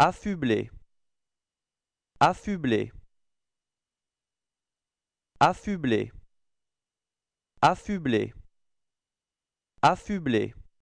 affublé. Affublé. Affublé. Affublé. Affublé.